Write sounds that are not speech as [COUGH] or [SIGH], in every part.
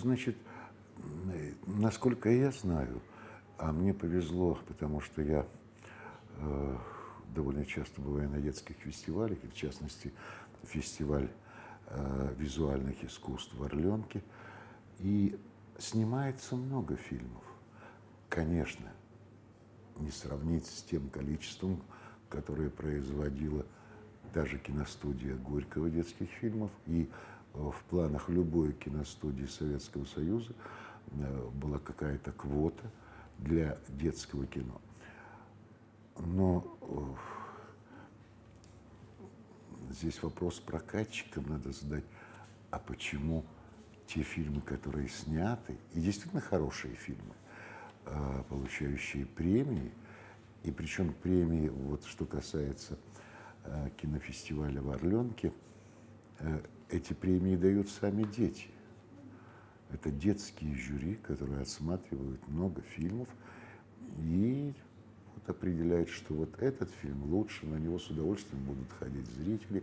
Значит, насколько я знаю, а мне повезло, потому что я э, довольно часто бываю на детских фестивалях, и в частности фестиваль э, визуальных искусств в Орленке, и снимается много фильмов. Конечно, не сравнить с тем количеством, которое производила даже киностудия Горького детских фильмов. И э, в планах любой киностудии Советского Союза э, была какая-то квота для детского кино. Но э, здесь вопрос прокатчикам надо задать, а почему те фильмы, которые сняты, и действительно хорошие фильмы, получающие премии, и причем премии, вот что касается кинофестиваля в Орленке, э, эти премии дают сами дети. Это детские жюри, которые отсматривают много фильмов и вот определяют, что вот этот фильм лучше, на него с удовольствием будут ходить зрители.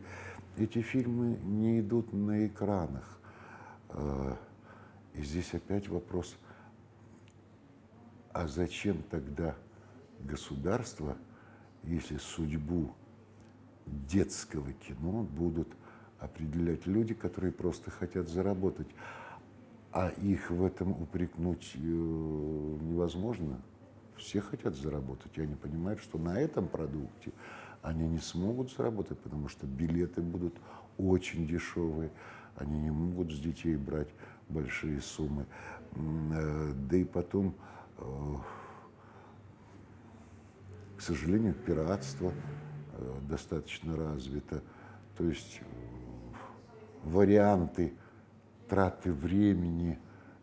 Эти фильмы не идут на экранах. Э, и здесь опять вопрос, а зачем тогда государства, если судьбу детского кино будут определять люди, которые просто хотят заработать. А их в этом упрекнуть э, невозможно. Все хотят заработать, и они понимают, что на этом продукте они не смогут заработать, потому что билеты будут очень дешевые, они не могут с детей брать большие суммы. Э, да и потом э, к сожалению, пиратство достаточно развито. То есть э, варианты траты времени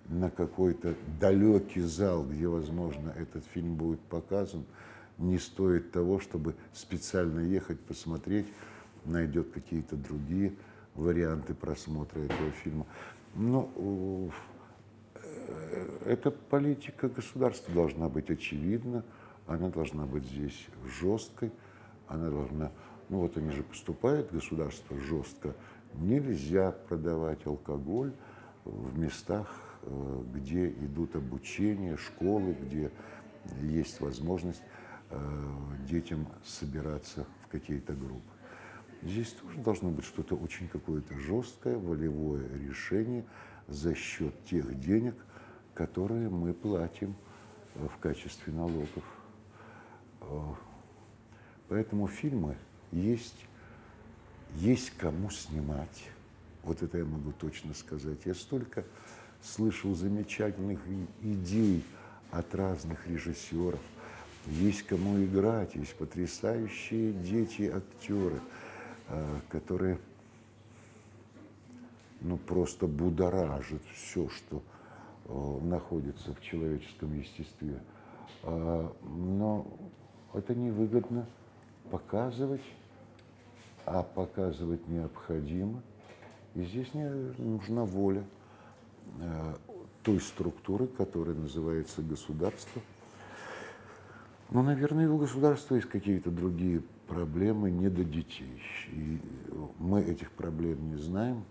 на какой-то далекий зал, где, возможно, этот фильм будет показан, не стоит того, чтобы специально ехать посмотреть, найдет какие-то другие варианты просмотра этого фильма. Но э, эта политика государства должна быть очевидна она должна быть здесь жесткой, она должна, ну вот они же поступают, государство жестко, нельзя продавать алкоголь в местах, э, где идут обучение, школы, где есть возможность э, детям собираться в какие-то группы. Здесь тоже должно быть что-то очень какое-то жесткое, волевое решение за счет тех денег, которые мы платим э, в качестве налогов. Поэтому фильмы есть, есть кому снимать. Вот это я могу точно сказать. Я столько слышал замечательных идей от разных режиссеров. Есть кому играть, есть потрясающие дети, актеры, а, которые ну, просто будоражат все, что находится в человеческом естестве. А, но это невыгодно показывать, а показывать необходимо. И здесь не нужна воля э, той структуры, которая называется государство. Но, наверное, у государства есть какие-то другие проблемы не до детей. И мы этих проблем не знаем,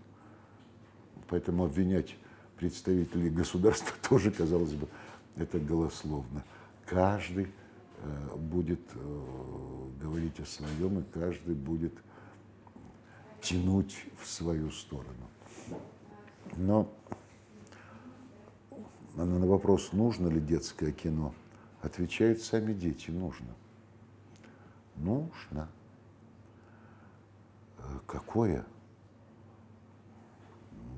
поэтому обвинять представителей государства [LAUGHS] тоже, казалось бы, это голословно. Каждый будет э, говорить о своем, и каждый будет тянуть в свою сторону. Но на вопрос, нужно ли детское кино, отвечают сами дети, нужно. Нужно. Э, какое?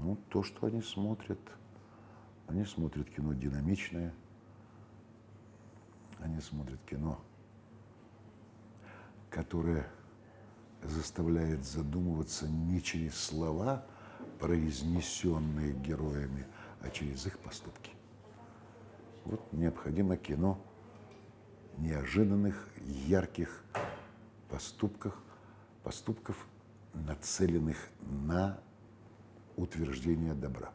Ну, то, что они смотрят. Они смотрят кино динамичное – они смотрят кино, которое заставляет задумываться не через слова, произнесенные героями, а через их поступки. Вот необходимо кино неожиданных, ярких поступках, поступков, нацеленных на утверждение добра.